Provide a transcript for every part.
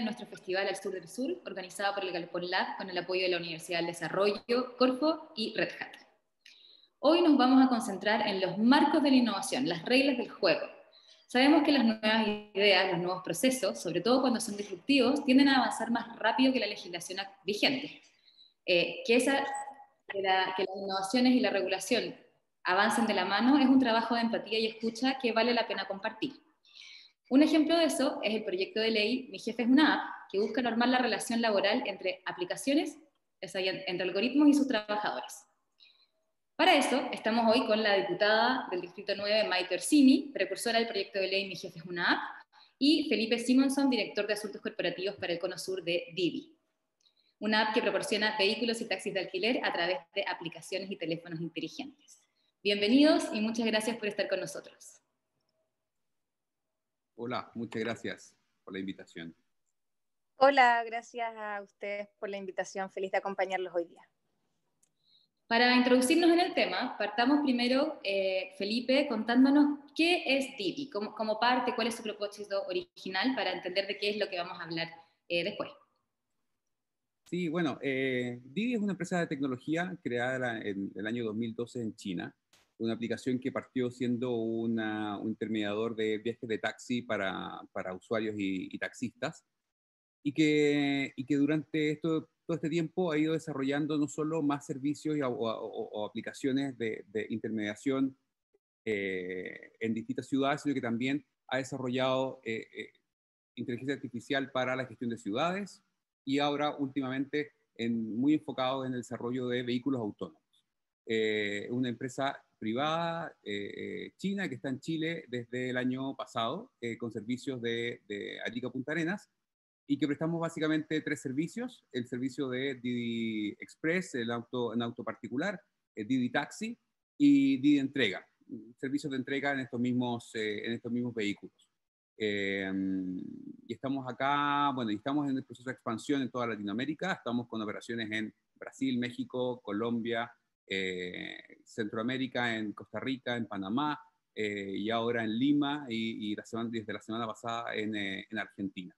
de nuestro Festival Al Sur del Sur, organizado por el Galpón Lab con el apoyo de la Universidad del Desarrollo, Corfo y Red Hat. Hoy nos vamos a concentrar en los marcos de la innovación, las reglas del juego. Sabemos que las nuevas ideas, los nuevos procesos, sobre todo cuando son disruptivos, tienden a avanzar más rápido que la legislación vigente. Eh, que, esa, que, que las innovaciones y la regulación avancen de la mano es un trabajo de empatía y escucha que vale la pena compartir. Un ejemplo de eso es el proyecto de ley Mi jefe es una app, que busca normar la relación laboral entre aplicaciones, entre algoritmos y sus trabajadores. Para eso, estamos hoy con la diputada del Distrito 9, Maite Orsini, precursora del proyecto de ley Mi jefe es una app, y Felipe Simonson, director de Asuntos Corporativos para el Cono Sur de Didi, una app que proporciona vehículos y taxis de alquiler a través de aplicaciones y teléfonos inteligentes. Bienvenidos y muchas gracias por estar con nosotros. Hola, muchas gracias por la invitación. Hola, gracias a ustedes por la invitación. Feliz de acompañarlos hoy día. Para introducirnos en el tema, partamos primero, eh, Felipe, contándonos qué es Didi, como, como, parte, cuál es su propósito original para entender de qué es lo que vamos a hablar eh, después. Sí, bueno, eh, Didi es una empresa de tecnología creada en el año 2012 en China una aplicación que partió siendo un intermediador de viajes de taxi para, para usuarios y, taxistas, y que, y que durante esto, todo este tiempo ha ido desarrollando no solo más servicios o, aplicaciones de, intermediación eh, en distintas ciudades, sino que también ha desarrollado eh, eh, inteligencia artificial para la gestión de ciudades y ahora últimamente en, muy enfocado en el desarrollo de vehículos autónomos. una empresa privada eh, eh, china que está en Chile desde el año pasado eh, con servicios de, de, Arica Punta Arenas y que prestamos básicamente tres servicios, el servicio de Didi Express, el auto, en auto particular, Didi Taxi y Didi Entrega, servicios de entrega en estos mismos, en estos mismos vehículos. y estamos acá, bueno, y estamos en el proceso de expansión en toda Latinoamérica, estamos con operaciones en Brasil, México, Colombia, eh, Centroamérica, en Costa Rica, en Panamá eh, y ahora en Lima y, la semana, desde la semana pasada en, eh, en, Argentina.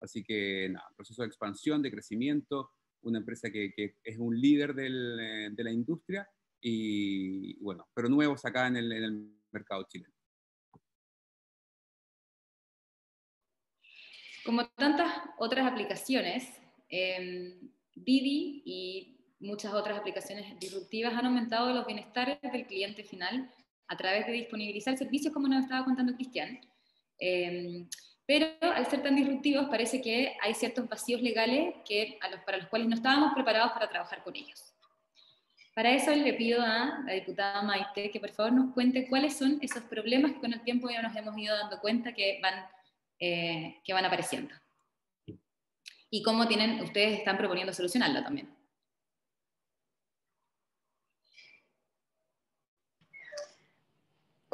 Así que nada, proceso de expansión, de crecimiento, una empresa que, que es un líder del, de la industria y bueno, pero nuevos acá en el, en el mercado chileno. Como tantas otras aplicaciones, Didi y muchas otras aplicaciones disruptivas han aumentado los bienestares del cliente final a través de disponibilizar servicios como nos estaba contando Cristian. Em, pero al ser tan disruptivos parece que hay ciertos vacíos legales que, a los, para los cuales no estábamos preparados para trabajar con ellos. Para eso le pido a la diputada Maite que por favor nos cuente cuáles son esos problemas que con el tiempo ya nos hemos ido dando cuenta que van, eh, que van apareciendo. Y cómo tienen, ustedes están proponiendo solucionarlo también.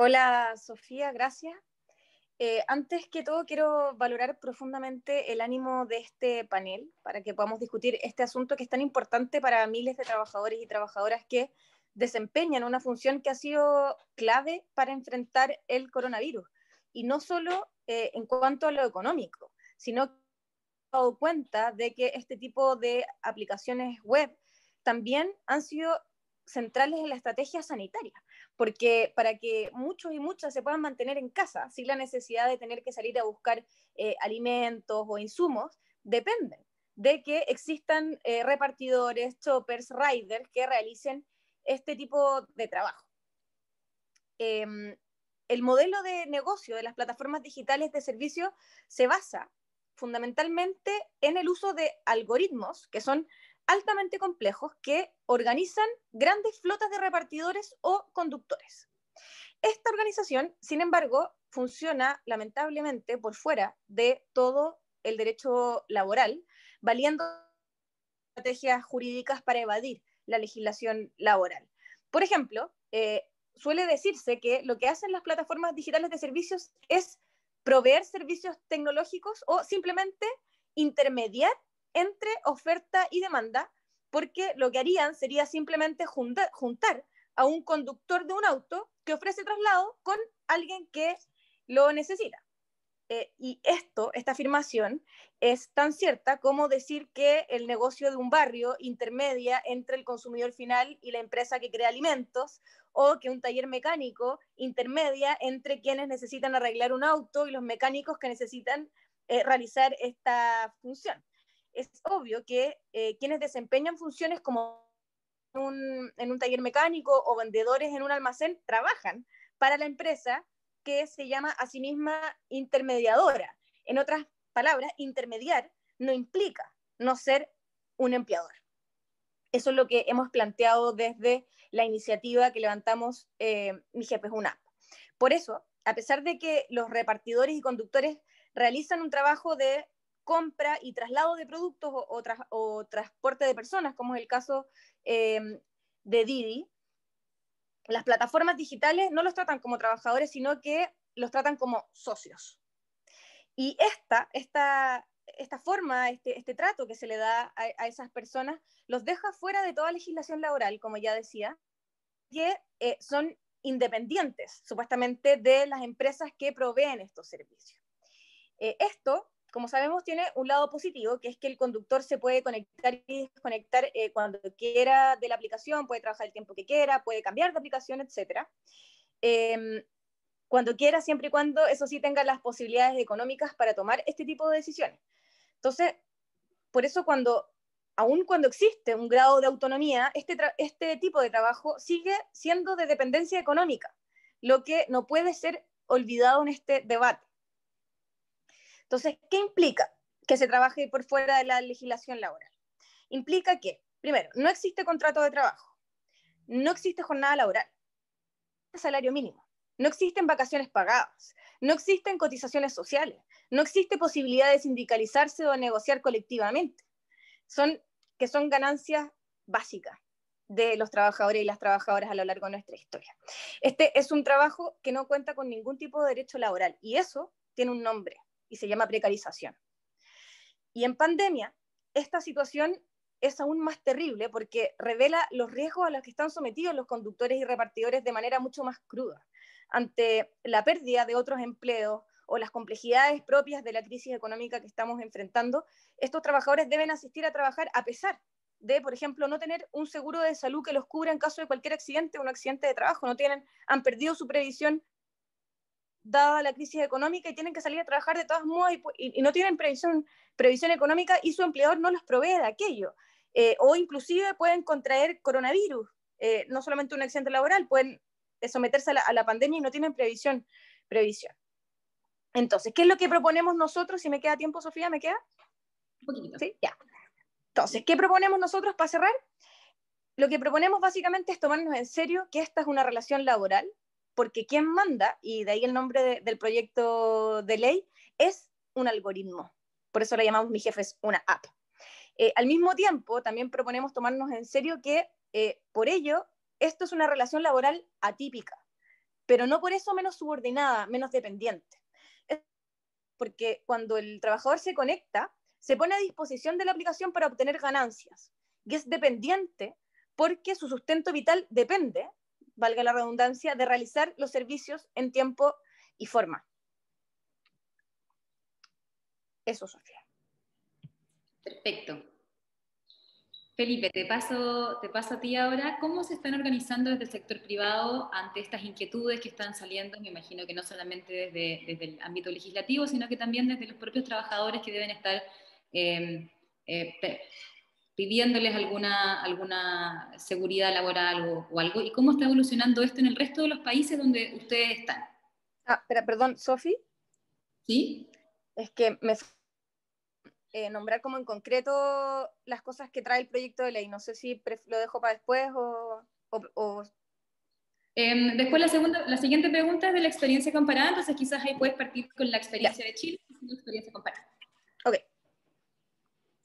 Hola Sofía, gracias. Eh, antes que todo, quiero valorar profundamente el ánimo de este panel para que podamos discutir este asunto que es tan importante para miles de trabajadores y trabajadoras que desempeñan una función que ha sido clave para enfrentar el coronavirus. Y no solo eh, en cuanto a lo económico, sino que dado cuenta de que este tipo de aplicaciones web también han sido centrales en la estrategia sanitaria porque para que muchos y muchas se puedan mantener en casa sin la necesidad de tener que salir a buscar eh, alimentos o insumos, dependen de que existan eh, repartidores, choppers, riders que realicen este tipo de trabajo. Em, el modelo de negocio de las plataformas digitales de servicio se basa fundamentalmente en el uso de algoritmos que son altamente complejos que organizan grandes flotas de repartidores o conductores. Esta organización, sin embargo, funciona lamentablemente por fuera de todo el derecho laboral, valiendo estrategias jurídicas para evadir la legislación laboral. Por ejemplo, eh, suele decirse que lo que hacen las plataformas digitales de servicios es proveer servicios tecnológicos o simplemente intermediar entre oferta y demanda, porque lo que harían sería simplemente juntar, a un conductor de un auto que ofrece traslado con alguien que lo necesita. eh, y esto, esta afirmación, es tan cierta como decir que el negocio de un barrio intermedia entre el consumidor final y la empresa que crea alimentos, o que un taller mecánico intermedia entre quienes necesitan arreglar un auto y los mecánicos que necesitan eh, realizar esta función. Es obvio que eh, quienes desempeñan funciones como en un taller mecánico o vendedores en un almacén trabajan para la empresa que se llama a sí misma intermediadora. En otras palabras, intermediar no implica no ser un empleador. Eso es lo que hemos planteado desde la iniciativa que levantamos eh, Mi Jefe es una. Por eso, a pesar de que los repartidores y conductores realizan un trabajo de compra y traslado de productos o, transporte de personas, como es el caso eh, de Didi, las plataformas digitales no los tratan como trabajadores, sino que los tratan como socios. Y esta, esta, esta forma, este, este trato que se le da a, esas personas, los deja fuera de toda legislación laboral, como ya decía, que eh, son independientes, supuestamente, de las empresas que proveen estos servicios. Eh, esto como sabemos, tiene un lado positivo, que es que el conductor se puede conectar y desconectar eh, cuando quiera de la aplicación, puede trabajar el tiempo que quiera, puede cambiar de aplicación, etc. Em, cuando quiera, siempre y cuando eso sí tenga las posibilidades económicas para tomar este tipo de decisiones. Entonces, por eso cuando, aun cuando existe un grado de autonomía, este, este tipo de trabajo sigue siendo de dependencia económica, lo que no puede ser olvidado en este debate. Entonces, ¿qué implica que se trabaje por fuera de la legislación laboral? Implica que, primero, no existe contrato de trabajo, no existe jornada laboral, salario mínimo, no existen vacaciones pagadas, no existen cotizaciones sociales, no existe posibilidad de sindicalizarse o negociar colectivamente. Son, que son ganancias básicas de los trabajadores y las trabajadoras a lo largo de nuestra historia. Este es un trabajo que no cuenta con ningún tipo de derecho laboral y eso tiene un nombre, y se llama precarización. Y en pandemia, esta situación es aún más terrible porque revela los riesgos a los que están sometidos los conductores y repartidores de manera mucho más cruda. Ante la pérdida de otros empleos o las complejidades propias de la crisis económica que estamos enfrentando, estos trabajadores deben asistir a trabajar a pesar de, por ejemplo, no tener un seguro de salud que los cubra en caso de cualquier accidente o un accidente de trabajo, no tienen, han perdido su previsión dada la crisis económica y tienen que salir a trabajar de todas modas y, no tienen previsión, previsión económica y su empleador no los provee de aquello. Eh, o inclusive pueden contraer coronavirus, eh, no solamente un accidente laboral, pueden eh, someterse a la, pandemia y no tienen previsión, previsión. Entonces, ¿qué es lo que proponemos nosotros? Si me queda tiempo, Sofía, ¿me queda? Un poquito. Sí, ya. Entonces, ¿qué proponemos nosotros para cerrar? Lo que proponemos básicamente es tomarnos en serio que esta es una relación laboral, porque quien manda, y de ahí el nombre del proyecto de ley, es un algoritmo. Por eso lo llamamos Mi Jefe es una app. Eh, al mismo tiempo, también proponemos tomarnos en serio que eh, por ello esto es una relación laboral atípica, pero no por eso menos subordinada, menos dependiente. Porque cuando el trabajador se conecta, se pone a disposición de la aplicación para obtener ganancias y es dependiente porque su sustento vital depende valga la redundancia, de realizar los servicios en tiempo y forma. Eso, Sofía. Perfecto. Felipe, te paso, te paso a ti ahora. ¿Cómo se están organizando desde el sector privado ante estas inquietudes que están saliendo? Me imagino que no solamente desde, desde el ámbito legislativo, sino que también desde los propios trabajadores que deben estar eh, eh, pidiéndoles alguna, alguna seguridad laboral o, algo, y cómo está evolucionando esto en el resto de los países donde ustedes están. Ah, espera, perdón, Sofi. ¿Sí? Es que me eh, nombrar como en concreto las cosas que trae el proyecto de ley. No sé si lo dejo para después o... o, em, después la, segunda, la siguiente pregunta es de la experiencia comparada, entonces quizás ahí puedes partir con la experiencia de Chile y la experiencia comparada.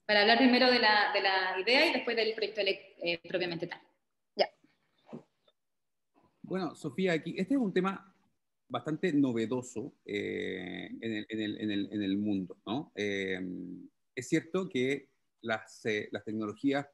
Para hablar primero de la, de la idea y después del proyecto eh, propiamente tal. Ya. Bueno, Sofía, aquí este es un tema bastante novedoso eh, en, el, en, el, en, el, en, el, mundo. ¿no? Eh, es cierto que las, las tecnologías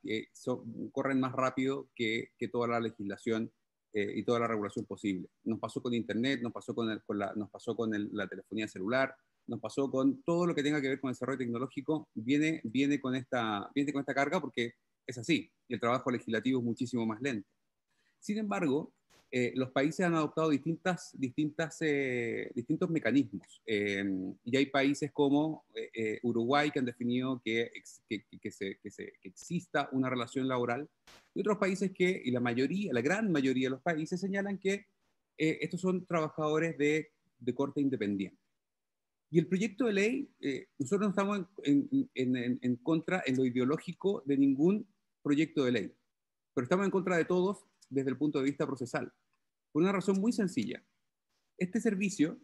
corren más rápido que, que toda la legislación y toda la regulación posible. Nos pasó con Internet, nos pasó con, con la, nos pasó con la telefonía celular, nos pasó con todo lo que tenga que ver con el desarrollo tecnológico, viene, viene, con, esta, viene con esta carga porque es así, y el trabajo legislativo es muchísimo más lento. Sin embargo, eh, los países han adoptado distintas, distintas, eh, distintos mecanismos. Em, y hay países como eh, Uruguay que han definido que, que, que, se, se, que, exista una relación laboral, y otros países que, y la mayoría, la gran mayoría de los países señalan que estos son trabajadores de, de corte independiente. Y el proyecto de ley, nosotros no estamos en, en, en, contra, en lo ideológico, de ningún proyecto de ley, pero estamos en contra de todos desde el punto de vista procesal. Por una razón muy sencilla. Este servicio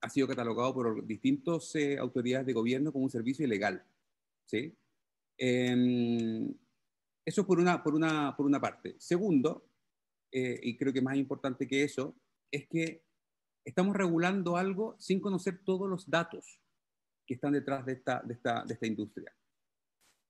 ha sido catalogado por distintas eh, autoridades de gobierno como un servicio ilegal. ¿sí? Em, eso por una, por, una, por una parte. Segundo, eh, y creo que más importante que eso, es que estamos regulando algo sin conocer todos los datos que están detrás de esta, de esta, de esta industria.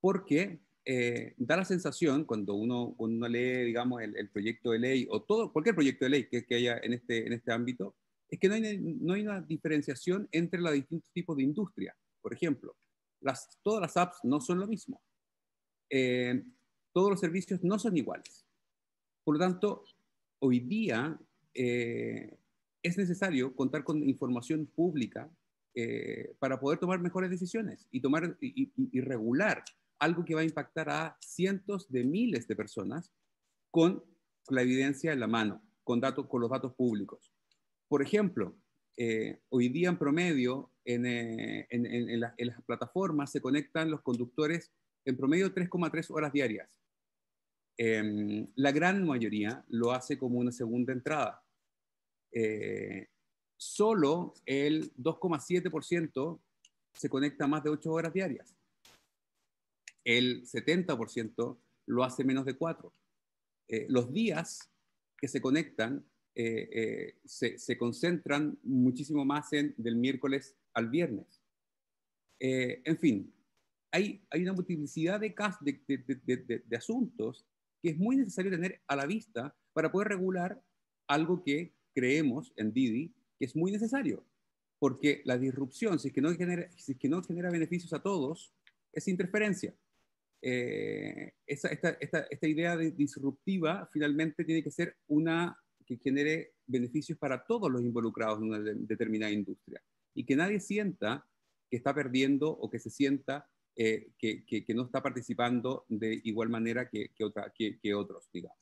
Porque eh, da la sensación, cuando uno, uno lee, digamos, el, proyecto de ley o todo, cualquier proyecto de ley que, que haya en este, en este ámbito, es que no hay, no hay una diferenciación entre los distintos tipos de industria. Por ejemplo, las, todas las apps no son lo mismo. Eh, todos los servicios no son iguales. Por lo tanto, hoy día eh, es necesario contar con información pública para poder tomar mejores decisiones y, tomar, y, regular algo que va a impactar a cientos de miles de personas con la evidencia en la mano, con, datos, con los datos públicos. Por ejemplo, eh, hoy día en promedio en, eh, las plataformas se conectan los conductores en promedio 3,3 horas diarias. Em, la gran mayoría lo hace como una segunda entrada. Eh, solo el 2,7% se conecta más de 8 horas diarias el 70% lo hace menos de cuatro. Eh, los días que se conectan eh, eh, se, concentran muchísimo más en del miércoles al viernes. en fin, hay, hay una multiplicidad de, de, de, asuntos que es muy necesario tener a la vista para poder regular algo que creemos en Didi que es muy necesario, porque la disrupción, si es que no genera, si es que no genera beneficios a todos, es interferencia. Eh, esta, esta, esta, idea de disruptiva finalmente tiene que ser una que genere beneficios para todos los involucrados en una determinada industria y que nadie sienta que está perdiendo o que se sienta eh, que, que, no está participando de igual manera que, otra, que, otros, digamos.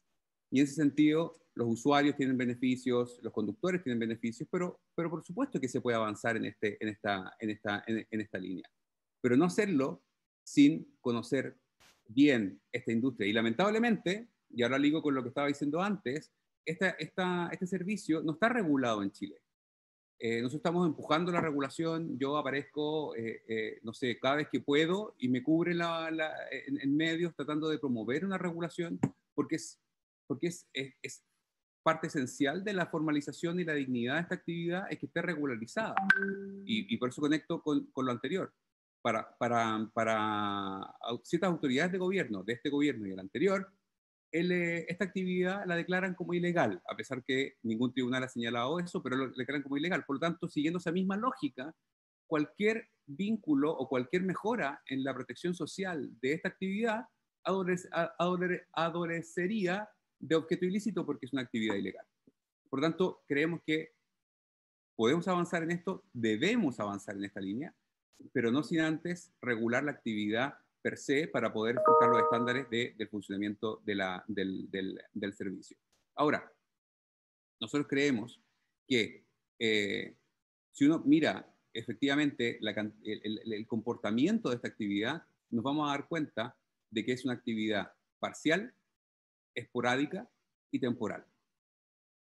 Y en ese sentido, los usuarios tienen beneficios, los conductores tienen beneficios, pero, pero por supuesto que se puede avanzar en, este, en, esta, en, esta, en esta línea. Pero no hacerlo sin conocer bien esta industria. Y lamentablemente, y ahora ligo con lo que estaba diciendo antes, esta, este servicio no está regulado en Chile. Eh, nosotros estamos empujando la regulación, yo aparezco, eh, eh, no sé, cada vez que puedo y me cubre la, en, medios tratando de promover una regulación porque es, porque es, es, parte esencial de la formalización y la dignidad de esta actividad es que esté regularizada. Y, y por eso conecto con, con lo anterior para, para, para ciertas autoridades de gobierno, de este gobierno y el anterior, eh, esta actividad la declaran como ilegal, a pesar que ningún tribunal ha señalado eso, pero lo declaran como ilegal. Por lo tanto, siguiendo esa misma lógica, cualquier vínculo o cualquier mejora en la protección social de esta actividad adolecería de objeto ilícito porque es una actividad ilegal. Por tanto, creemos que podemos avanzar en esto, debemos avanzar en esta línea, pero no sin antes regular la actividad per se para poder fijar los estándares de, del funcionamiento de la, del, del, servicio. Ahora, nosotros creemos que eh, si uno mira efectivamente el, el, comportamiento de esta actividad, nos vamos a dar cuenta de que es una actividad parcial, esporádica y temporal.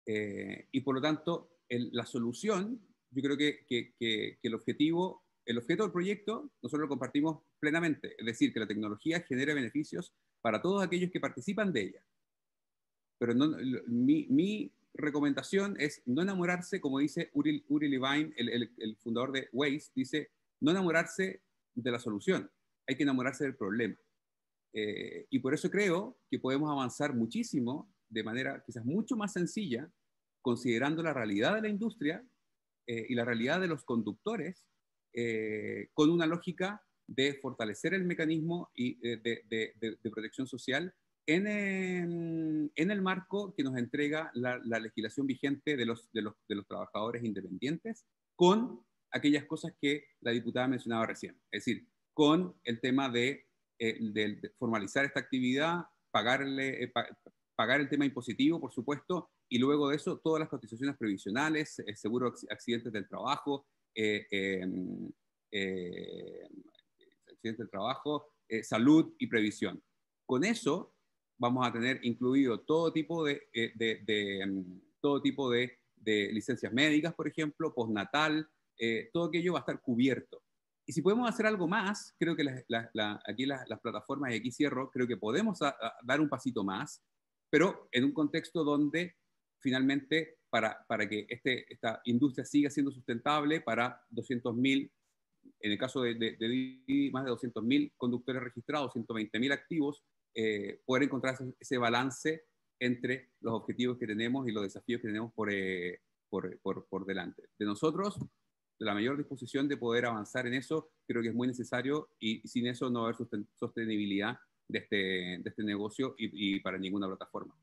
Eh, y por lo tanto, la solución, yo creo que, que, el objetivo el objeto del proyecto nosotros lo compartimos plenamente, es decir, que la tecnología genere beneficios para todos aquellos que participan de ella. Pero mi, recomendación es no enamorarse, como dice Uri, Uri Levine, el, fundador de Waze, dice, no enamorarse de la solución, hay que enamorarse del problema. Eh, y por eso creo que podemos avanzar muchísimo de manera quizás mucho más sencilla, considerando la realidad de la industria y la realidad de los conductores con una lógica de fortalecer el mecanismo y, de, de, protección social en, en, el marco que nos entrega la, la legislación vigente de los, los, de los trabajadores independientes con aquellas cosas que la diputada mencionaba recién, es decir, con el tema de, eh, formalizar esta actividad, pagarle, eh, pagar el tema impositivo, por supuesto, y luego de eso todas las cotizaciones previsionales, el seguro accidentes del trabajo, eh, em, accidentes del trabajo, salud y previsión. Con eso vamos a tener incluido todo tipo de, de em, todo tipo de, licencias médicas, por ejemplo, postnatal, eh, todo aquello va a estar cubierto. Y si podemos hacer algo más, creo que aquí las plataformas, y aquí cierro, creo que podemos dar un pasito más, pero en un contexto donde finalmente para, para que este, esta industria siga siendo sustentable para 200.000, en el caso de, de, más de 200.000 conductores registrados, 120.000 activos, eh, poder encontrar ese, balance entre los objetivos que tenemos y los desafíos que tenemos por, eh, por, por, por delante. De nosotros, la mayor disposición de poder avanzar en eso, creo que es muy necesario y sin eso no va a haber sostenibilidad de este, de este negocio y, para ninguna plataforma.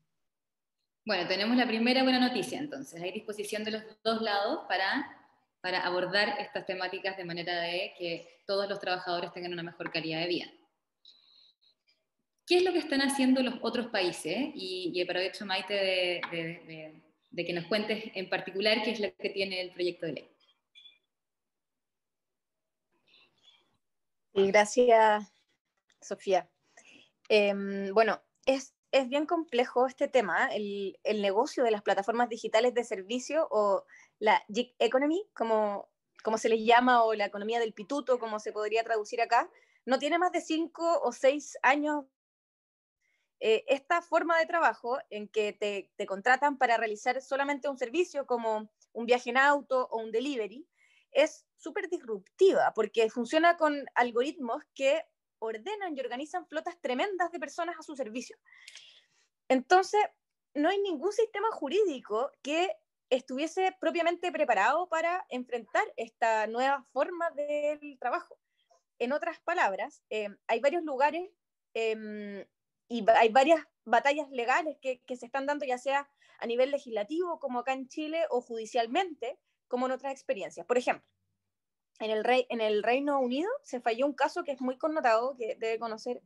Bueno, tenemos la primera buena noticia entonces. Hay disposición de los dos lados para, para abordar estas temáticas de manera de que todos los trabajadores tengan una mejor calidad de vida. ¿Qué es lo que están haciendo los otros países? Y, y aprovecho, Maite, de, de, de que nos cuentes en particular qué es lo que tiene el proyecto de ley. Gracias, Sofía. Em, bueno, es, bien complejo este tema, el, negocio de las plataformas digitales de servicio o la gig economy, como, como se les llama, o la economía del pituto, como se podría traducir acá, no tiene más de cinco o seis años. Eh, esta forma de trabajo en que te, te contratan para realizar solamente un servicio como un viaje en auto o un delivery, es súper disruptiva porque funciona con algoritmos que ordenan y organizan flotas tremendas de personas a su servicio. Entonces, no hay ningún sistema jurídico que estuviese propiamente preparado para enfrentar esta nueva forma del trabajo. En otras palabras, eh, hay varios lugares em, y hay varias batallas legales que, que, se están dando, ya sea a nivel legislativo, como acá en Chile, o judicialmente, como en otras experiencias. Por ejemplo, en el, rey, en el Reino Unido se falló un caso que es muy connotado, que debe conocer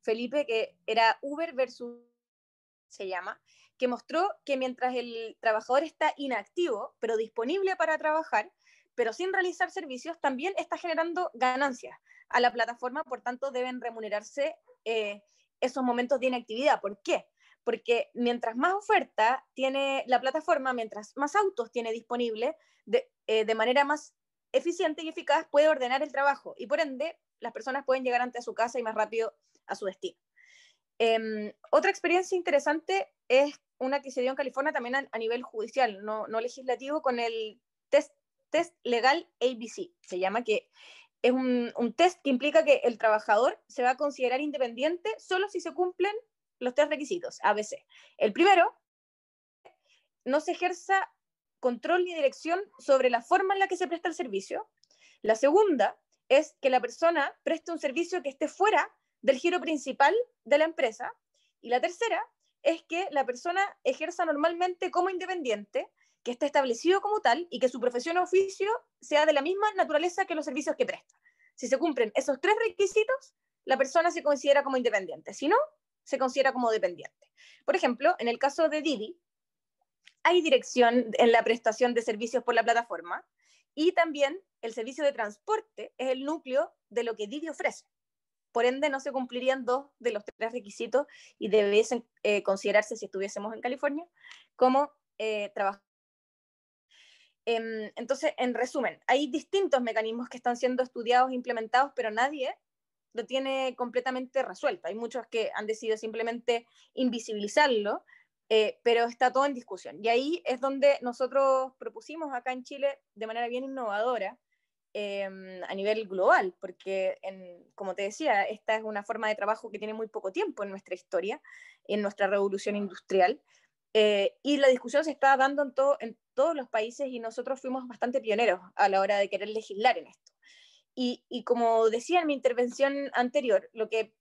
Felipe, que era Uber versus, se llama, que mostró que mientras el trabajador está inactivo, pero disponible para trabajar, pero sin realizar servicios, también está generando ganancias a la plataforma, por tanto deben remunerarse eh, esos momentos de inactividad. ¿Por qué? Porque mientras más oferta tiene la plataforma, mientras más autos tiene disponible, de, eh, de manera más eficiente y eficaz puede ordenar el trabajo y por ende las personas pueden llegar ante su casa y más rápido a su destino. Em, otra experiencia interesante es una que se dio en California también a, nivel judicial, no, no, legislativo, con el test, test legal ABC. Se llama que es un, un, test que implica que el trabajador se va a considerar independiente solo si se cumplen los tres requisitos ABC. El primero, no se ejerza control ni dirección sobre la forma en la que se presta el servicio. La segunda es que la persona preste un servicio que esté fuera del giro principal de la empresa. Y la tercera es que la persona ejerza normalmente como independiente, que esté establecido como tal y que su profesión o oficio sea de la misma naturaleza que los servicios que presta. Si se cumplen esos tres requisitos, la persona se considera como independiente. Si no, se considera como dependiente. Por ejemplo, en el caso de Didi, hay dirección en la prestación de servicios por la plataforma y también el servicio de transporte es el núcleo de lo que Didi ofrece. Por ende, no se cumplirían dos de los tres requisitos y debiesen eh, considerarse, si estuviésemos en California, como eh, trabajo. Em, entonces, en resumen, hay distintos mecanismos que están siendo estudiados e implementados, pero nadie lo tiene completamente resuelto. Hay muchos que han decidido simplemente invisibilizarlo, eh, pero está todo en discusión. Y ahí es donde nosotros propusimos acá en Chile de manera bien innovadora em, a nivel global, porque, como te decía, esta es una forma de trabajo que tiene muy poco tiempo en nuestra historia, en nuestra revolución industrial, Eh, y la discusión se está dando en, todo, en todos los países y nosotros fuimos bastante pioneros a la hora de querer legislar en esto. Y, y como decía en mi intervención anterior, lo que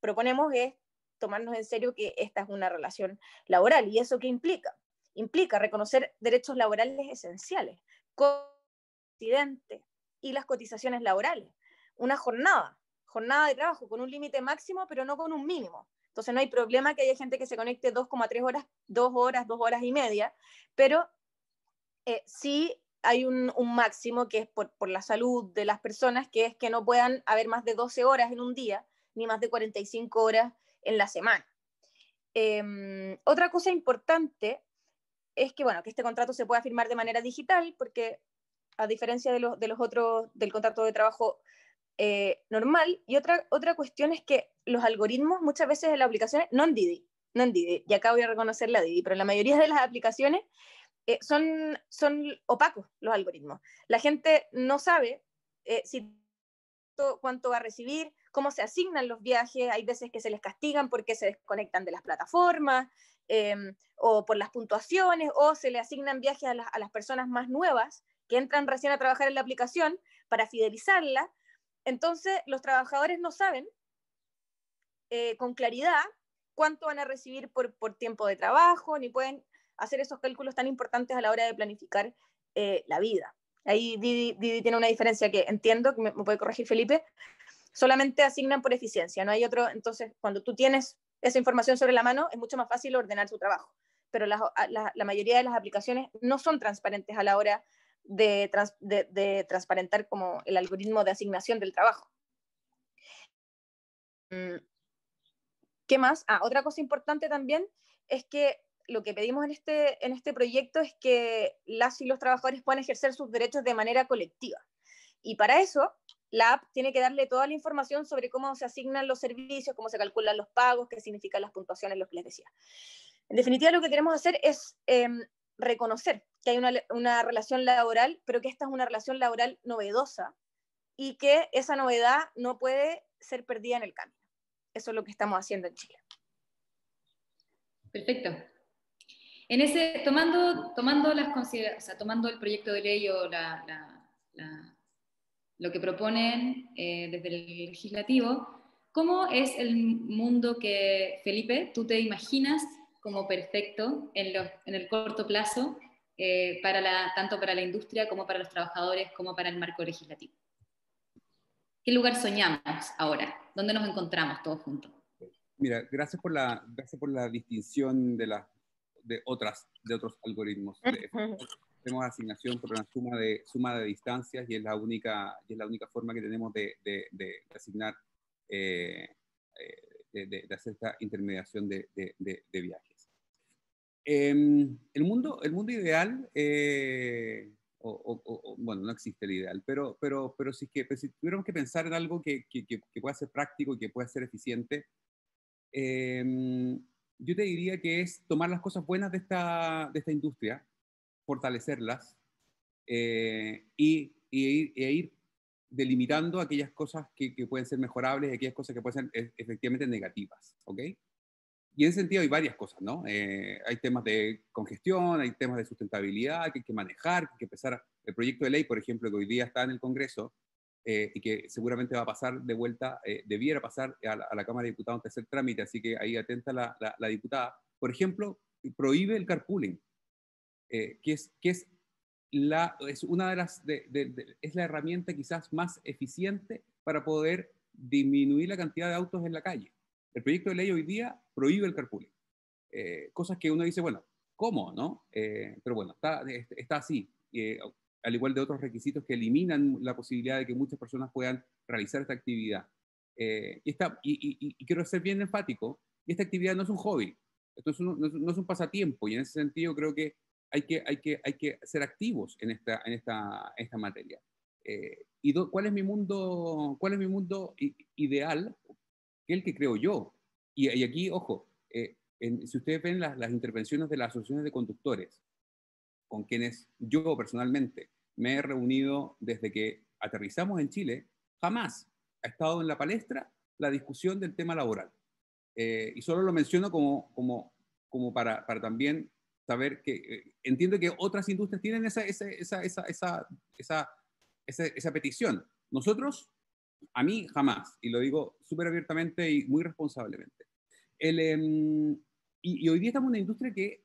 proponemos es tomarnos en serio que esta es una relación laboral. ¿Y eso qué implica? Implica reconocer derechos laborales esenciales, accidente y las cotizaciones laborales. Una jornada, jornada de trabajo con un límite máximo, pero no con un mínimo. Entonces no hay problema que haya gente que se conecte 2,3 horas, 2 horas, 2 horas y media, pero eh, sí hay un, máximo que es por, por, la salud de las personas, que es que no puedan haber más de 12 horas en un día, ni más de 45 horas en la semana. Em, otra cosa importante es que, bueno, que este contrato se pueda firmar de manera digital, porque a diferencia de, de los otros, del contrato de trabajo eh, normal. Y otra, otra cuestión es que los algoritmos muchas veces en las aplicaciones, no en Didi, no en Didi, y acá voy a reconocer la Didi, pero en la mayoría de las aplicaciones eh, son, son opacos los algoritmos. La gente no sabe eh, si cuánto va a recibir, cómo se asignan los viajes, hay veces que se les castigan porque se desconectan de las plataformas, em, o por las puntuaciones, o se le asignan viajes a, a, las personas más nuevas que entran recién a trabajar en la aplicación para fidelizarla, entonces, los trabajadores no saben eh, con claridad cuánto van a recibir por, tiempo de trabajo, ni pueden hacer esos cálculos tan importantes a la hora de planificar eh, la vida. Ahí Didi, tiene una diferencia que entiendo, que me, puede corregir Felipe, solamente asignan por eficiencia, no hay otro, entonces cuando tú tienes esa información sobre la mano es mucho más fácil ordenar su trabajo, pero la, la mayoría de las aplicaciones no son transparentes a la hora de, transparentar como el algoritmo de asignación del trabajo. Mm, ¿Qué más? Ah, otra cosa importante también es que lo que pedimos en este, en este proyecto es que las y los trabajadores puedan ejercer sus derechos de manera colectiva. Y para eso, la app tiene que darle toda la información sobre cómo se asignan los servicios, cómo se calculan los pagos, qué significan las puntuaciones, lo que les decía. En definitiva, lo que queremos hacer es em, reconocer que hay una, relación laboral, pero que esta es una relación laboral novedosa y que esa novedad no puede ser perdida en el camino. Eso es lo que estamos haciendo en Chile. Perfecto. En ese, tomando, tomando, las o tomando el proyecto de ley o lo que proponen eh, desde el legislativo, ¿cómo es el mundo que, Felipe, tú te imaginas como perfecto en, en el corto plazo, eh, para la, tanto para la industria como para los trabajadores, como para el marco legislativo. ¿Qué lugar soñamos ahora? ¿Dónde nos encontramos todos juntos? Mira, gracias por la, gracias por la distinción de, la, de, otras, de otros algoritmos. Tenemos asignación por una suma de, suma de distancias y es la única, y es la única forma que tenemos de, de, de asignar eh, eh, de, hacer esta intermediación de, viajes. Em, el, mundo, el mundo ideal, eh, o, bueno, no existe el ideal, pero, pero, pero si, que, si tuviéramos que pensar en algo que, que, que, pueda ser práctico y que pueda ser eficiente, em, yo te diría que es tomar las cosas buenas de esta, de esta industria, fortalecerlas eh, y, y, e ir delimitando aquellas cosas que, pueden ser mejorables aquellas cosas que pueden ser e, efectivamente negativas, ¿ok? Y en ese sentido hay varias cosas, ¿no? Eh, hay temas de congestión, hay temas de sustentabilidad que hay que manejar, que hay que empezar. El proyecto de ley, por ejemplo, que hoy día está en el Congreso eh, y que seguramente va a pasar de vuelta, eh, debiera pasar a la, Cámara de Diputados en tercer trámite, así que ahí atenta la, la, diputada. Por ejemplo, prohíbe el carpooling, que, es, que es la, es una de las, es la herramienta quizás más eficiente para poder disminuir la cantidad de autos en la calle. El proyecto de ley hoy día prohíbe el carpooling. Eh, cosas que uno dice, bueno, ¿cómo? No? Eh, pero bueno, está, está así, eh, al igual de otros requisitos que eliminan la posibilidad de que muchas personas puedan realizar esta actividad. y, está, y, quiero ser bien enfático, esta actividad no es un hobby, esto no, no es un pasatiempo, y en ese sentido creo que hay que, hay que, hay que ser activos en esta, en esta, esta materia. Eh, ¿Y cuál es mi mundo, cuál es mi mundo ideal? El que creo yo. Y, aquí, ojo, eh, si ustedes ven las, las, intervenciones de las asociaciones de conductores, con quienes yo personalmente me he reunido desde que aterrizamos en Chile, jamás ha estado en la palestra la discusión del tema laboral. Eh, y solo lo menciono como, como, como para, para también saber que, eh, entiendo que otras industrias tienen esa, esa, esa, esa, petición. Nosotros, a mí jamás, y lo digo súper abiertamente y muy responsablemente. El, em, y, y, hoy día estamos en una industria que,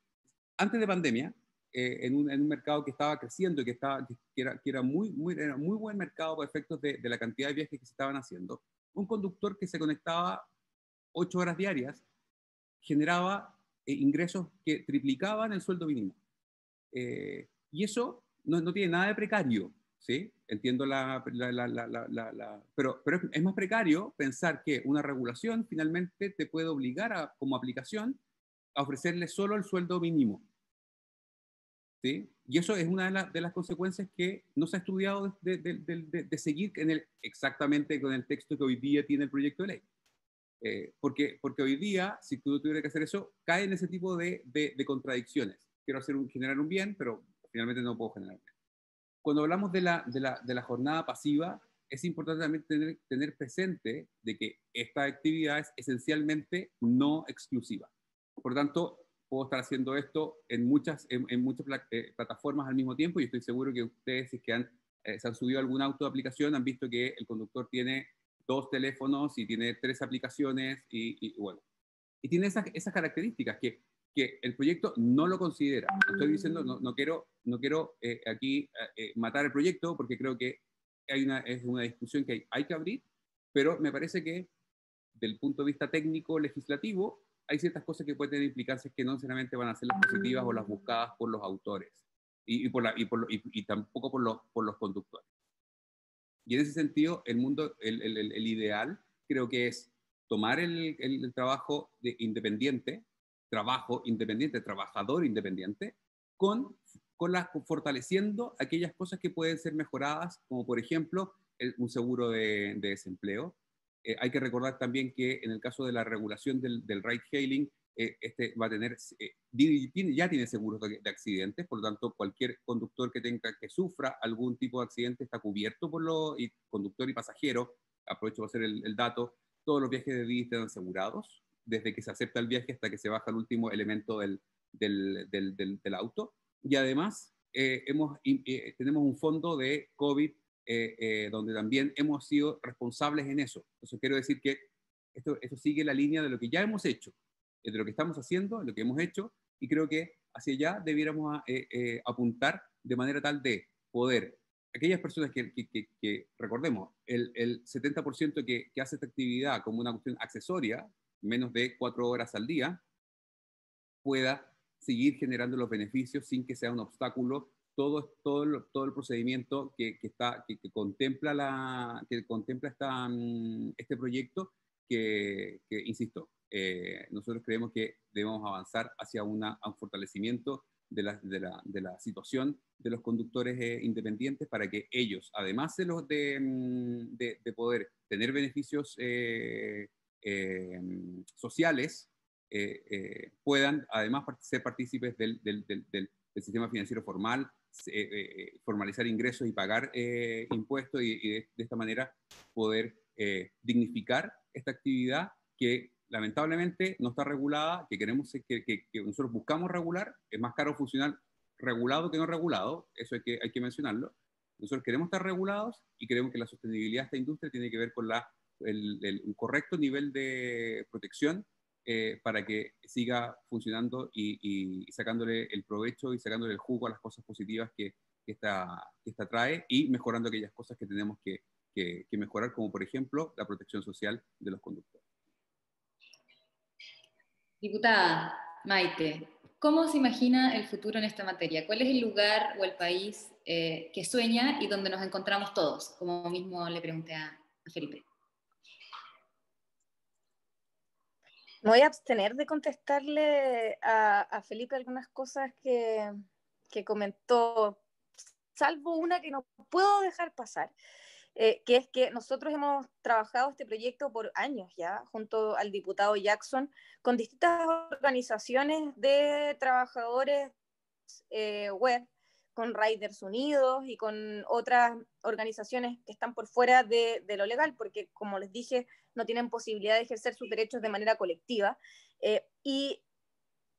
antes de pandemia, eh, en, un, en, un, mercado que estaba creciendo y que, estaba, que, era, que era, muy, muy, era muy buen mercado por efectos de, de, la cantidad de viajes que se estaban haciendo, un conductor que se conectaba ocho horas diarias generaba eh, ingresos que triplicaban el sueldo mínimo. Eh, y eso no, no, tiene nada de precario, ¿sí? Entiendo la... la, la, la pero, pero es más precario pensar que una regulación finalmente te puede obligar a, como aplicación a ofrecerle solo el sueldo mínimo. Y eso es una de, la, de, las consecuencias que no se ha estudiado de, de, de, seguir en el, exactamente con el texto que hoy día tiene el proyecto de ley. Eh, porque, porque hoy día, si tú tuvieras que hacer eso, cae en ese tipo de, contradicciones. Quiero hacer un, generar un bien, pero finalmente no puedo generar bien. Cuando hablamos de la, la, de la jornada pasiva, es importante también tener, tener presente de que esta actividad es esencialmente no exclusiva. Por lo tanto, puedo estar haciendo esto en muchas, en, muchas eh, plataformas al mismo tiempo y estoy seguro que ustedes, si que han, eh, se han subido algún auto de aplicación, han visto que el conductor tiene dos teléfonos y tiene tres aplicaciones y, bueno, y tiene esas, esas características que, que, el proyecto no lo considera. Estoy diciendo, no, no quiero, no quiero eh, aquí matar el proyecto porque creo que hay una, es una discusión que hay, hay que abrir, pero me parece que del punto de vista técnico legislativo hay ciertas cosas que pueden tener implicancias que no necesariamente van a ser las positivas o las buscadas por los autores y, y, por la, y, por, y, tampoco por los, por los conductores. Y en ese sentido, el mundo, el, el, el ideal creo que es tomar el, el, trabajo de independiente, trabajo independiente, trabajador independiente, con, con fortaleciendo aquellas cosas que pueden ser mejoradas, como por ejemplo un seguro de, de desempleo, eh, hay que recordar también que en el caso de la regulación del, del ride hailing, eh, este va a tener, eh, ya tiene seguros de, accidentes, por lo tanto cualquier conductor que tenga que sufra algún tipo de accidente está cubierto por lo y conductor y pasajero, aprovecho para hacer el, dato, todos los viajes de Didi están asegurados, desde que se acepta el viaje hasta que se baja el último elemento del, del, del, del auto. Y además hemos, tenemos un fondo de COVID eh, eh, donde también hemos sido responsables en eso. Entonces quiero decir que esto, esto sigue la línea de lo que ya hemos hecho, de lo que estamos haciendo, lo que hemos hecho, y creo que hacia allá debiéramos eh, apuntar de manera tal de poder, aquellas personas que, recordemos, el, el 70% que, que hace esta actividad como una cuestión accesoria, menos de cuatro horas al día, pueda seguir generando los beneficios sin que sea un obstáculo todo, todo, todo el procedimiento que, que está, que, contempla, la, que contempla esta, mm, este proyecto, que, que insisto, eh, nosotros creemos que debemos avanzar hacia una, un fortalecimiento de la, de, la, de la, situación de los conductores eh, independientes para que ellos, además de, los de, mm, de poder tener beneficios eh, sociales, puedan además ser partícipes del, del, del, del sistema financiero formal, eh, eh, formalizar ingresos y pagar eh, impuestos y, de, esta manera poder dignificar esta actividad que lamentablemente no está regulada, que queremos que, que, nosotros buscamos regular, es más caro funcionar regulado que no regulado, eso hay que, hay que mencionarlo. Nosotros queremos estar regulados y creemos que la sostenibilidad de esta industria tiene que ver con la, el, el, un correcto nivel de protección eh, para que siga funcionando y, sacándole el provecho y sacándole el jugo a las cosas positivas que, que, esta, esta trae y mejorando aquellas cosas que tenemos que, que, mejorar, como por ejemplo la protección social de los conductores. Diputada Maite, ¿cómo se imagina el futuro en esta materia? ¿Cuál es el lugar o el país eh, que sueña y donde nos encontramos todos? Como mismo le pregunté a Felipe. Me voy a abstener de contestarle a, Felipe algunas cosas que, comentó, salvo una que no puedo dejar pasar, eh, que es que nosotros hemos trabajado este proyecto por años ya, junto al diputado Jackson, con distintas organizaciones de trabajadores eh, web, con Riders Unidos y con otras organizaciones que están por fuera de, de lo legal, porque como les dije, no tienen posibilidad de ejercer sus derechos de manera colectiva. Eh, y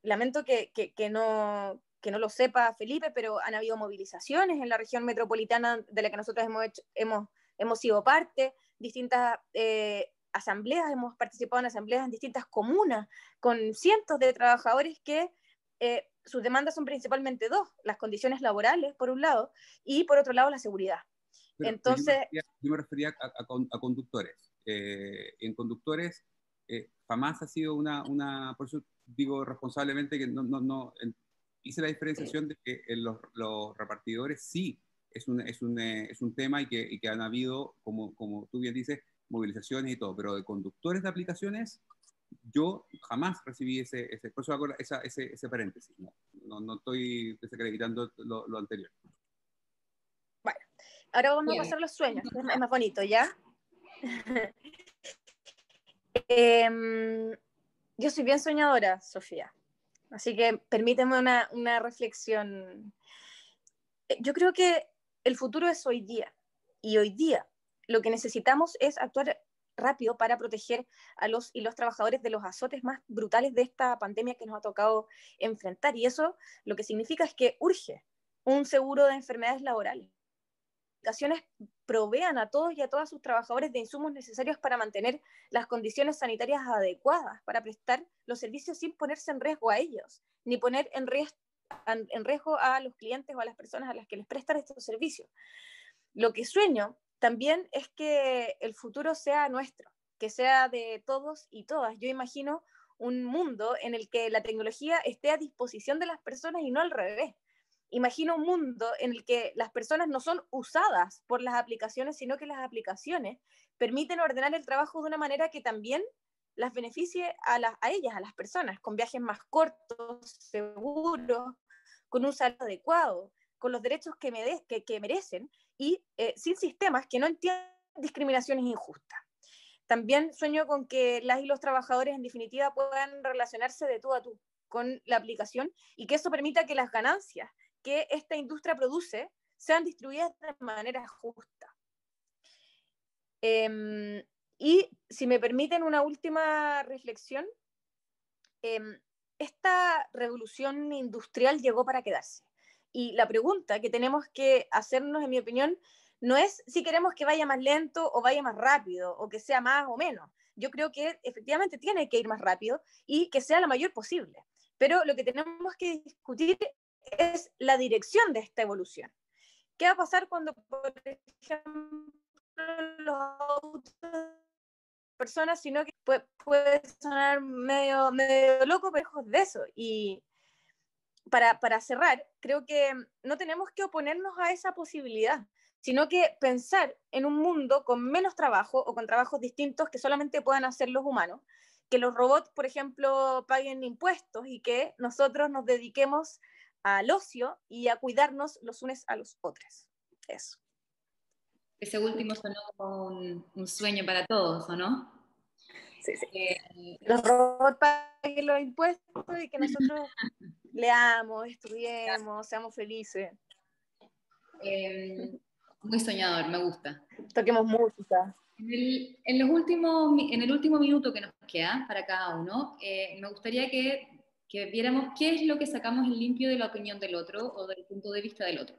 lamento que, que, no, que no lo sepa Felipe, pero han habido movilizaciones en la región metropolitana de la que nosotros hemos, hemos, hemos sido parte, distintas eh, asambleas, hemos participado en asambleas en distintas comunas con cientos de trabajadores que eh, sus demandas son principalmente dos, las condiciones laborales, por un lado, y por otro lado, la seguridad. Entonces... Yo me refería, a, conductores. Eh, en conductores jamás ha sido una, una, por eso digo responsablemente que no, no, no hice la diferenciación de que los, los repartidores sí es un, es un, es un tema y que, y que han habido, como, como tú bien dices, movilizaciones y todo, pero de conductores de aplicaciones, yo jamás recibí ese, ese por eso esa, ese, ese, paréntesis, no, no, estoy desacreditando lo, lo, anterior. Bueno, ahora vamos a pasar los sueños, es más bonito, ¿ya? Em, yo soy bien soñadora, Sofía, así que permíteme una, una reflexión. Yo creo que el futuro es hoy día, y hoy día lo que necesitamos es actuar rápido para proteger a los y los trabajadores de los azotes más brutales de esta pandemia que nos ha tocado enfrentar. Y eso lo que significa es que urge un seguro de enfermedades laborales. Aplicaciones provean a todos y a todas sus trabajadores de insumos necesarios para mantener las condiciones sanitarias adecuadas, para prestar los servicios sin ponerse en riesgo a ellos, ni poner en riesgo, en riesgo a los clientes o a las personas a las que les prestan estos servicios. Lo que sueño también es que el futuro sea nuestro, que sea de todos y todas. Yo imagino un mundo en el que la tecnología esté a disposición de las personas y no al revés. Imagino un mundo en el que las personas no son usadas por las aplicaciones, sino que las aplicaciones permiten ordenar el trabajo de una manera que también las beneficie a, a ellas, a las personas, con viajes más cortos, seguros, con un salto adecuado, con los derechos que merecen y eh, sin sistemas que no entiendan discriminaciones injustas. También sueño con que las y los trabajadores en definitiva puedan relacionarse de tú a tú con la aplicación y que eso permita que las ganancias que esta industria produce sean distribuidas de manera justa. Em, y si me permiten una última reflexión, em, esta revolución industrial llegó para quedarse. Y la pregunta que tenemos que hacernos, en mi opinión, no es si queremos que vaya más lento o vaya más rápido, o que sea más o menos. Yo creo que efectivamente tiene que ir más rápido y que sea lo mayor posible. Pero lo que tenemos que discutir es la dirección de esta evolución. ¿Qué va a pasar cuando, por ejemplo, los autos personas, sino que puede, sonar medio, medio loco, pero lejos de eso. Y, para, para cerrar, creo que no tenemos que oponernos a esa posibilidad, sino que pensar en un mundo con menos trabajo o con trabajos distintos que solamente puedan hacer los humanos, que los robots, por ejemplo, paguen impuestos y que nosotros nos dediquemos al ocio y a cuidarnos los unos a los otros. Eso. Ese último sonó como un, sueño para todos, ¿o no? Sí, sí. Eh, los robots paguen los impuestos y que nosotros leamos, estudiemos, seamos felices. Em, muy soñador, me gusta. Toquemos música. En el, en los últimos, en el último minuto que nos queda para cada uno, eh, me gustaría que, que, viéramos qué es lo que sacamos en limpio de la opinión del otro o del punto de vista del otro.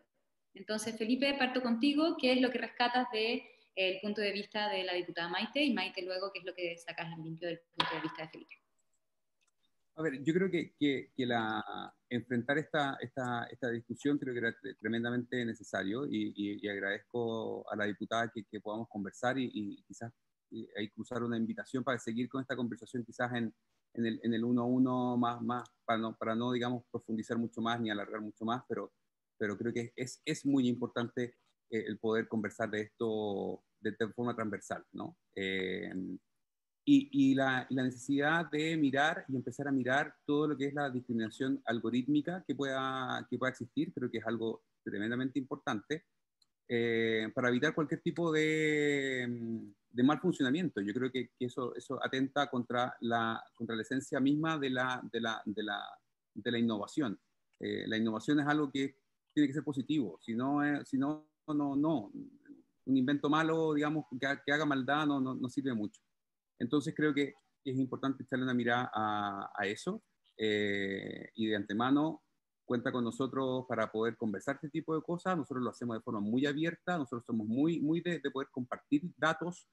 Entonces, Felipe, parto contigo. ¿Qué es lo que rescatas del de, punto de vista de la diputada Maite? Y Maite, luego, ¿qué es lo que sacas en limpio del punto de vista de Felipe? A ver, yo creo que, que, la, enfrentar esta, esta, esta, discusión creo que era tremendamente necesario y, y, agradezco a la diputada que, que podamos conversar y, y quizás hay cruzar una invitación para seguir con esta conversación quizás en, en el, en el uno a uno más, más para, no, para no, digamos, profundizar mucho más ni alargar mucho más, pero, pero creo que es, es muy importante eh, el poder conversar de esto de, forma transversal, ¿no? Eh, y, la, necesidad de mirar y empezar a mirar todo lo que es la discriminación algorítmica que pueda, que pueda existir, creo que es algo tremendamente importante eh, para evitar cualquier tipo de, de, mal funcionamiento. Yo creo que, eso, eso atenta contra la, contra la esencia misma de la, de la, de la, de la innovación. Eh, la innovación es algo que tiene que ser positivo, si no, si no, no, no. Un invento malo, digamos, que, que haga maldad no, no, no sirve mucho. Entonces creo que es importante echarle una mirada a, eso. y de antemano cuenta con nosotros para poder conversar este tipo de cosas. Nosotros lo hacemos de forma muy abierta, nosotros somos muy, muy de, poder compartir datos.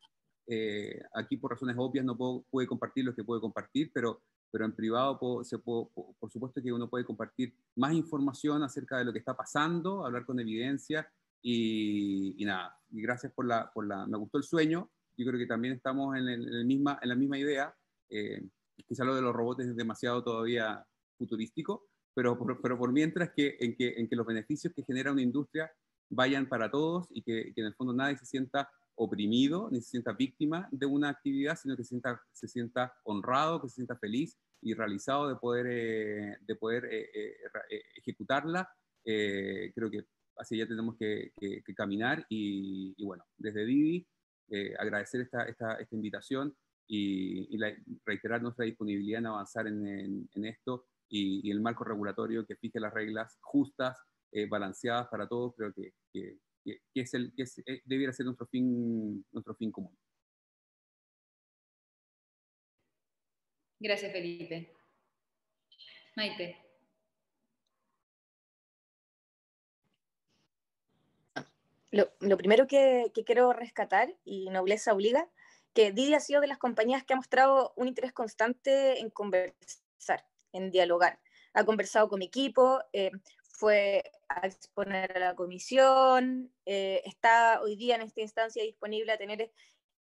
Eh, aquí por razones obvias no puedo, puede compartir lo que puede compartir, pero, pero en privado se por supuesto que uno puede compartir más información acerca de lo que está pasando, hablar con evidencia y, nada. Y gracias por la, por la, me gustó el sueño. Yo creo que también estamos en, el, misma, en la misma idea. Eh, quizá lo de los robots es demasiado todavía futurístico, pero por, pero por mientras que en, que en que los beneficios que genera una industria vayan para todos y que, que, en el fondo nadie se sienta oprimido, ni se sienta víctima de una actividad, sino que se sienta, se sienta honrado, que se sienta feliz y realizado de poder, eh, de poder eh, eh, ejecutarla. creo que así ya tenemos que, que, caminar y, y, bueno, desde Didi agradecer esta, esta, esta invitación y, y reiterar nuestra disponibilidad en avanzar en, en, en esto y, el marco regulatorio que fije las reglas justas, eh, balanceadas para todos, creo que, que, es el, que eh, debiera ser nuestro fin, nuestro fin común. Gracias, Felipe. Maite. Lo, lo primero que, que, quiero rescatar, y nobleza obliga, que Didi ha sido de las compañías que ha mostrado un interés constante en conversar en dialogar. Ha conversado con mi equipo, eh, fue a exponer a la comisión, eh, está hoy día en esta instancia disponible a tener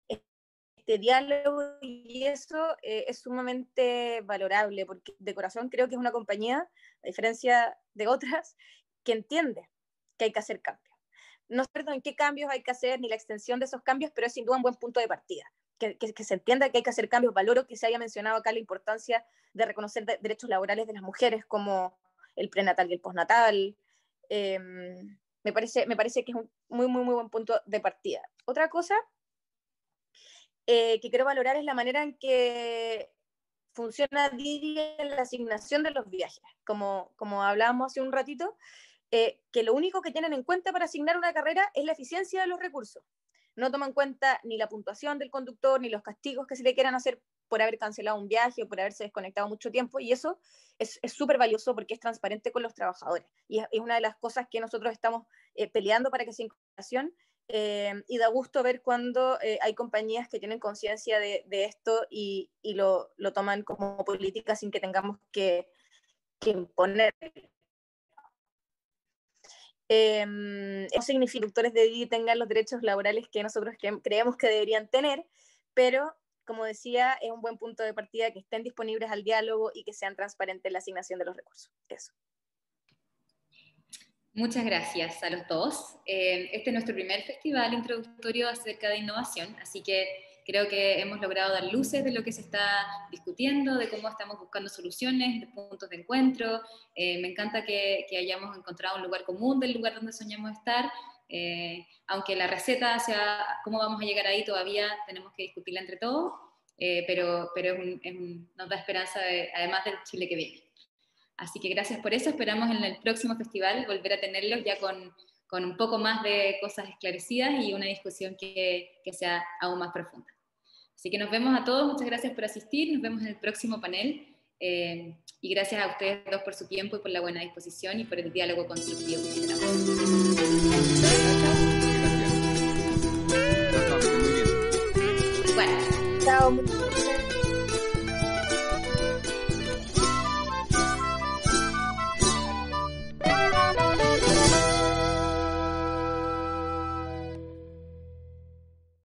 este diálogo y eso eh, es sumamente valorable porque de corazón creo que es una compañía, a diferencia de otras, que entiende que hay que hacer cambios. No sé en qué cambios hay que hacer ni la extensión de esos cambios, pero es sin duda un buen punto de partida que, se entienda que hay que hacer cambios. Valoro que se haya mencionado acá la importancia de reconocer derechos laborales de las mujeres como el prenatal y el postnatal. Em, me, parece, me parece que es un muy, muy, muy buen punto de partida. Otra cosa eh, que quiero valorar es la manera en que funciona Didi en la asignación de los viajes. Como, como hablábamos hace un ratito, eh, que lo único que tienen en cuenta para asignar una carrera es la eficiencia de los recursos no toma en cuenta ni la puntuación del conductor, ni los castigos que se le quieran hacer por haber cancelado un viaje o por haberse desconectado mucho tiempo, y eso es súper valioso porque es transparente con los trabajadores. Y es, una de las cosas que nosotros estamos eh, peleando para que sea incorporación, eh, y da gusto ver cuando eh, hay compañías que tienen conciencia de, esto y, lo, toman como política sin que tengamos que, que imponer eh, no significa que productores de Didi tengan los derechos laborales que nosotros creemos que deberían tener, pero como decía, es un buen punto de partida que estén disponibles al diálogo y que sean transparentes en la asignación de los recursos. Eso. Muchas gracias a los dos. Eh, este es nuestro primer festival introductorio acerca de innovación, así que Creo que hemos logrado dar luces de lo que se está discutiendo, de cómo estamos buscando soluciones, de puntos de encuentro. Eh, me encanta que, hayamos encontrado un lugar común del lugar donde soñamos estar. Eh, aunque la receta hacia cómo vamos a llegar ahí todavía tenemos que discutirla entre todos, eh, pero, pero nos da esperanza además del Chile que viene. Así que gracias por eso, esperamos en el próximo festival volver a tenerlos ya con con un poco más de cosas esclarecidas y una discusión que, que sea aún más profunda. Así que nos vemos a todos, muchas gracias por asistir, nos vemos en el próximo panel eh, y gracias a ustedes dos por su tiempo y por la buena disposición y por el diálogo constructivo que generamos. amo.